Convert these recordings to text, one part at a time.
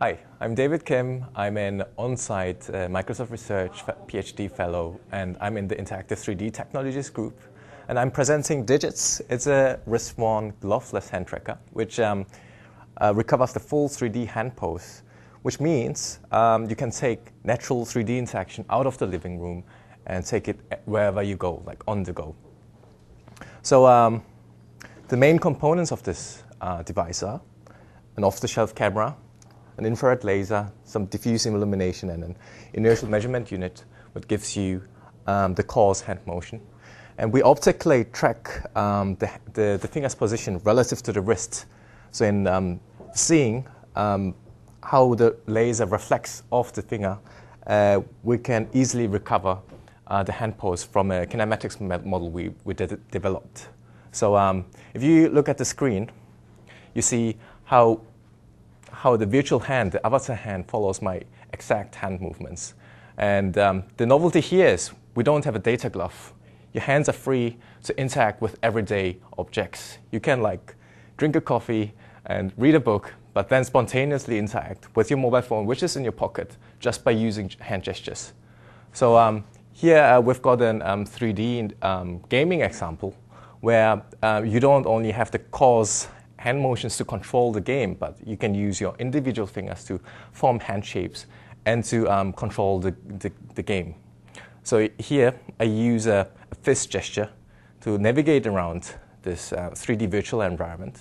Hi, I'm David Kim. I'm an on-site uh, Microsoft Research PhD fellow, and I'm in the Interactive 3D Technologies group. And I'm presenting Digits. It's a wrist-worn, gloveless hand tracker, which um, uh, recovers the full 3D hand pose, which means um, you can take natural 3D interaction out of the living room and take it wherever you go, like on the go. So um, the main components of this uh, device are an off-the-shelf camera, an infrared laser, some diffusing illumination, and an inertial measurement unit, which gives you um, the cause hand motion. And we optically track um, the, the, the, finger's position relative to the wrist. So in um, seeing um, how the laser reflects off the finger, uh, we can easily recover uh, the hand pose from a kinematics model we, we de developed. So um, if you look at the screen, you see how how the virtual hand, the avatar hand, follows my exact hand movements. And um, the novelty here is we don't have a data glove. Your hands are free to interact with everyday objects. You can like drink a coffee and read a book, but then spontaneously interact with your mobile phone, which is in your pocket, just by using hand gestures. So um, here uh, we've got an um, 3D um, gaming example where uh, you don't only have the cause hand motions to control the game, but you can use your individual fingers to form hand shapes and to um, control the, the, the, game. So here I use a, a, fist gesture to navigate around this uh, 3D virtual environment.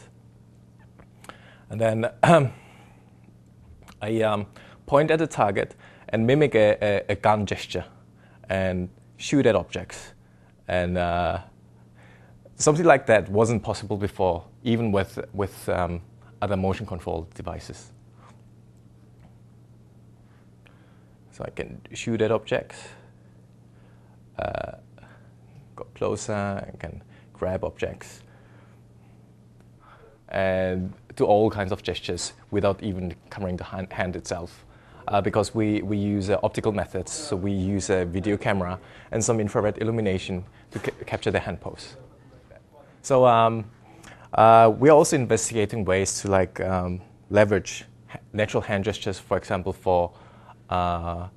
And then I um, point at the target and mimic a, a, a, gun gesture and shoot at objects. And uh, something like that wasn't possible before even with, with um, other motion control devices. So I can shoot at objects, uh, go closer, I can grab objects, and do all kinds of gestures without even covering the hand, hand itself. Uh, because we, we use uh, optical methods, so we use a video camera and some infrared illumination to ca capture the hand pose. So um, uh, we're also investigating ways to like um, leverage natural hand gestures, for example, for uh,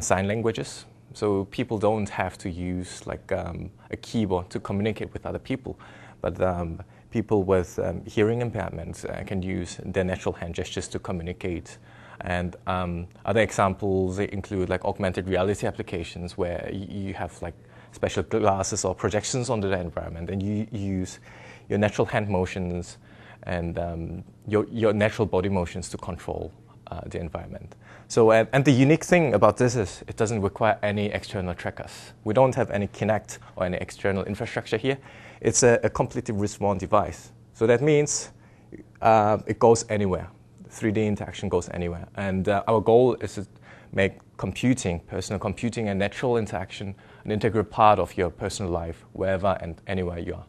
sign languages. So people don't have to use like um, a keyboard to communicate with other people, but um, people with um, hearing impairments uh, can use their natural hand gestures to communicate. And um, other examples include like augmented reality applications where you have like special glasses or projections onto the environment and you use your natural hand motions and um, your, your natural body motions to control uh, the environment. So, and, and, the unique thing about this is it doesn't require any external trackers. We don't have any Kinect or any external infrastructure here. It's a, a completely wrist-worn device. So that means uh, it goes anywhere. 3D interaction goes anywhere. And uh, our goal is to make computing, personal computing and natural interaction an integral part of your personal life, wherever and anywhere you are.